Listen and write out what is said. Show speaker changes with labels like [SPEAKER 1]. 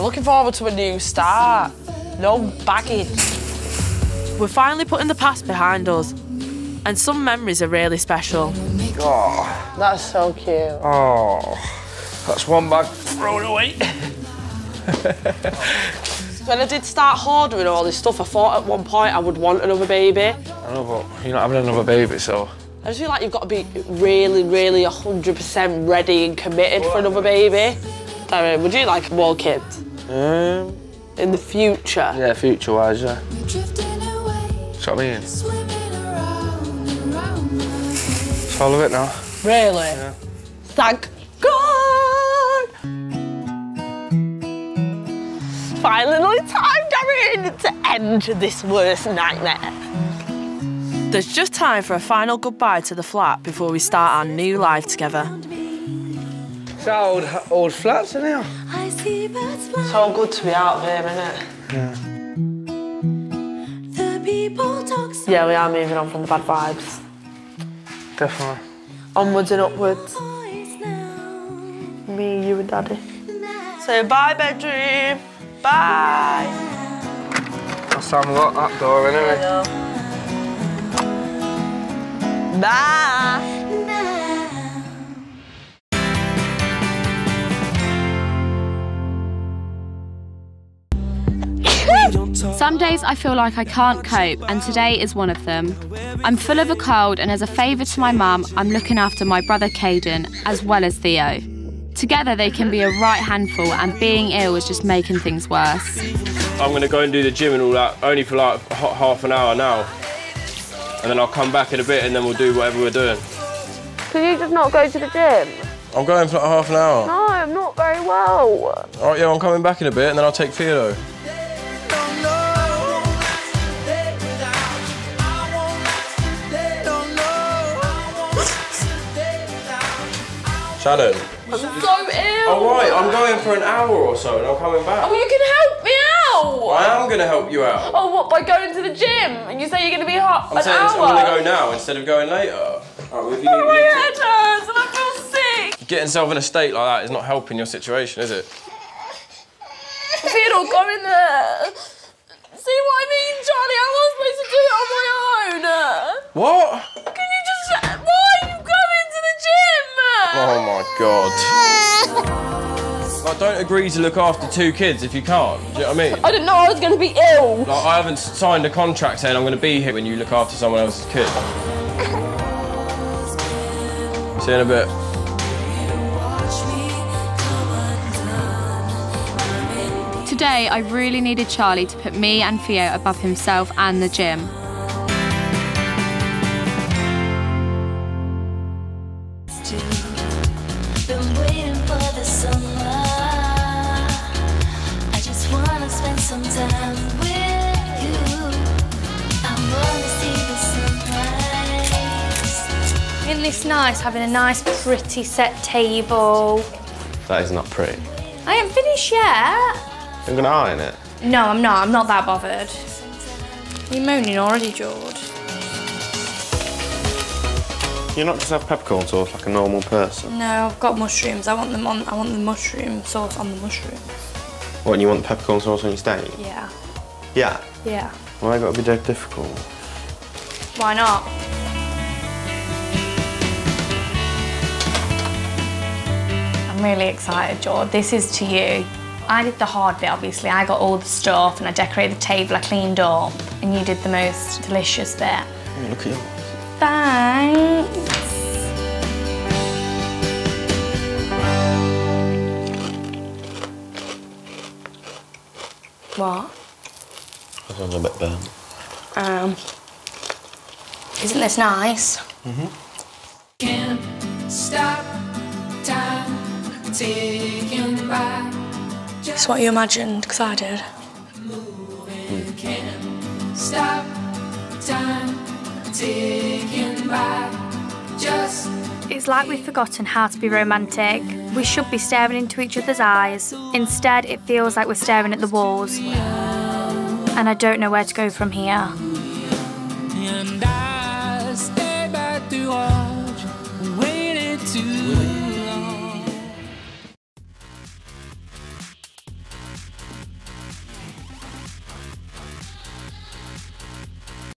[SPEAKER 1] I'm looking forward to a new start. No baggage.
[SPEAKER 2] We're finally putting the past behind us, and some memories are really special.
[SPEAKER 3] Oh,
[SPEAKER 1] That's so cute.
[SPEAKER 3] oh, that's one bag thrown away.
[SPEAKER 1] When I did start hoarding all this stuff, I thought at one point I would want another baby.
[SPEAKER 3] I know, but you're not having another baby, so.
[SPEAKER 1] I just feel like you've got to be really, really 100% ready and committed for another baby. Darren, would you like more kids
[SPEAKER 3] Um,
[SPEAKER 1] in the future?
[SPEAKER 3] yeah, future wise, yeah.
[SPEAKER 4] Drifting away,
[SPEAKER 3] That's what I mean.
[SPEAKER 4] swimming around and.
[SPEAKER 3] It's all of it now.
[SPEAKER 1] Really? Yeah. Thank God! Finally time, Darren, to end this worst nightmare.
[SPEAKER 2] There's just time for a final goodbye to the flat before we start our new life together.
[SPEAKER 3] It's our old, old flats in here.
[SPEAKER 4] I see birds fly.
[SPEAKER 1] So good to be out here, isn't it? Yeah.
[SPEAKER 4] The people talk
[SPEAKER 1] Yeah, we are moving on from the bad vibes.
[SPEAKER 3] Definitely.
[SPEAKER 1] Onwards and upwards.
[SPEAKER 4] voice now.
[SPEAKER 1] Me, you and Daddy.
[SPEAKER 4] Now.
[SPEAKER 1] Say bye, bedroom. Bye.
[SPEAKER 3] Last time I locked that door anyway.
[SPEAKER 1] Bye.
[SPEAKER 5] Some days I feel like I can't cope, and today is one of them. I'm full of a cold, and as a favour to my mum, I'm looking after my brother Caden as well as Theo. Together they can be a right handful, and being ill is just making things worse.
[SPEAKER 6] I'm gonna go and do the gym and all that, only for like half an hour now. And then I'll come back in a bit and then we'll do whatever we're doing.
[SPEAKER 1] Can you just not go to the gym?
[SPEAKER 6] I'm going for like half an hour.
[SPEAKER 1] No, I'm not very well.
[SPEAKER 6] All right, yeah, I'm coming back in a bit and then I'll take Theo. Shannon.
[SPEAKER 1] I'm so ill.
[SPEAKER 6] All right, I'm going for an hour or so and I'm coming back.
[SPEAKER 1] Oh, you can help me out.
[SPEAKER 6] I am gonna help you out.
[SPEAKER 1] Oh, what, by going to the gym? And you say you're going to be hot
[SPEAKER 6] I'm
[SPEAKER 1] an
[SPEAKER 6] saying
[SPEAKER 1] hour?
[SPEAKER 6] I'm gonna go now instead of going later. All right, well, if you
[SPEAKER 1] Oh, my
[SPEAKER 6] need,
[SPEAKER 1] head hurts and I feel sick.
[SPEAKER 6] getting yourself in a state like that is not helping your situation, is it?
[SPEAKER 1] Theodore, go in there. See what I mean, Charlie? How am I supposed to do it on my own?
[SPEAKER 6] What? Oh my god. Like, don't agree to look after two kids if you can't. Do you know what I mean?
[SPEAKER 1] I didn't know I was going to be ill.
[SPEAKER 6] Like, I haven't signed a contract saying I'm going to be here when you look after someone else's kid. See you in a bit.
[SPEAKER 5] Today I really needed Charlie to put me and Theo above himself and the gym.
[SPEAKER 4] Been
[SPEAKER 7] Isn't this nice, having a nice, pretty set table?
[SPEAKER 8] That is not pretty.
[SPEAKER 7] I ain't finished yet.
[SPEAKER 8] I'm gonna iron it.
[SPEAKER 7] No, I'm not. I'm not that bothered. You're moaning already, George.
[SPEAKER 8] You're not just have peppercorn sauce like a normal person.
[SPEAKER 7] No, I've got mushrooms. I want them on. I want the mushroom sauce on the mushrooms.
[SPEAKER 8] What, and you want the peppercorn sauce on your steak?
[SPEAKER 7] Yeah,
[SPEAKER 8] Yeah.
[SPEAKER 7] yeah.
[SPEAKER 8] Why gotta be dead difficult?
[SPEAKER 7] Why not? I'm really excited, George. This is to you. I did the hard bit, obviously. I got all the stuff and I decorated the table, I cleaned up, and you did the most delicious bit.
[SPEAKER 8] Oh, look at you.
[SPEAKER 7] Thanks.
[SPEAKER 8] That sounds a bit burnt.
[SPEAKER 7] Um, isn't this nice? Mm-hmm.
[SPEAKER 4] Can't stop time ticking by.
[SPEAKER 7] It's what you imagined, because I did.
[SPEAKER 4] Can't stop time ticking by. Just
[SPEAKER 7] It's like we've forgotten how to be romantic. We should be staring into each other's eyes. Instead, it feels like we're staring at the walls. And I don't know where to go from here.